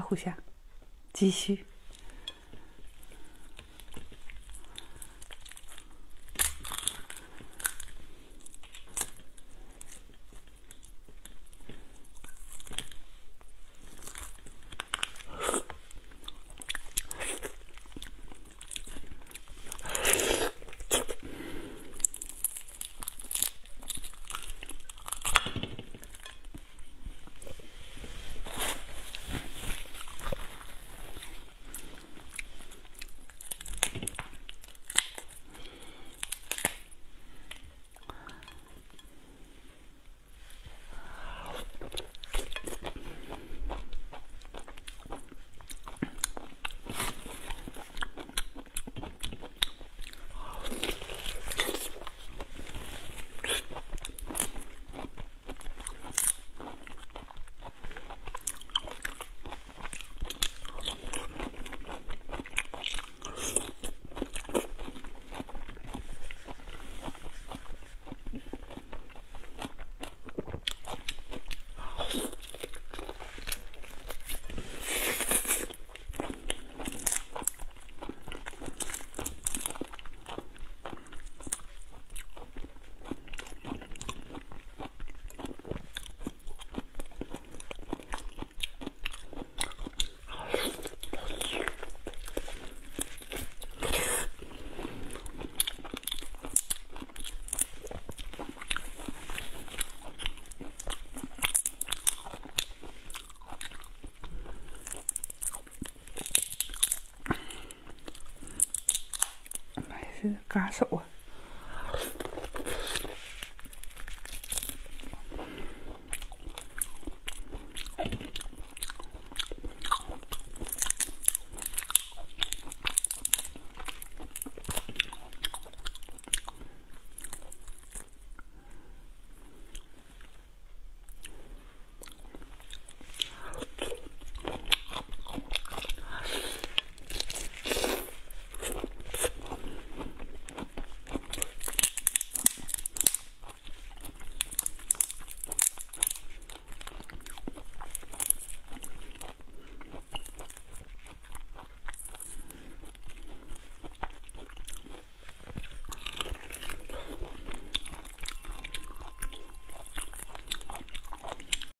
互相继续。是干手啊。